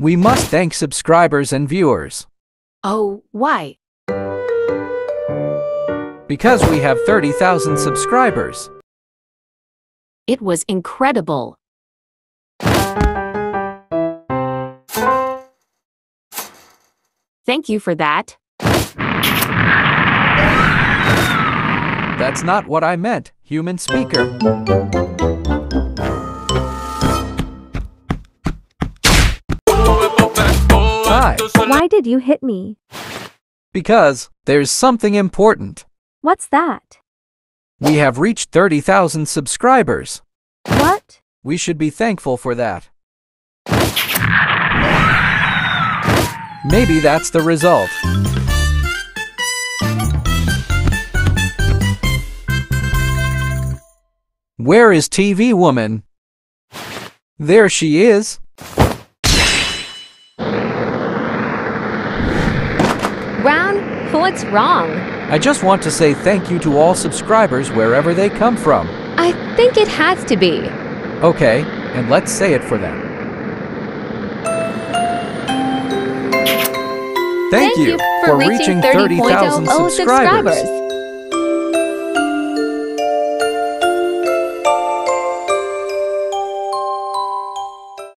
We must thank subscribers and viewers. Oh, why? Because we have 30,000 subscribers. It was incredible. Thank you for that. That's not what I meant, human speaker. Why did you hit me? because there's something important. What's that? We have reached 30,000 subscribers. What? We should be thankful for that. Maybe that's the result. Where is TV Woman? There she is. Brown, what's wrong? I just want to say thank you to all subscribers wherever they come from. I think it has to be. Okay, and let's say it for them. Thank, you, for reaching 30,000 subscribers. subscribers.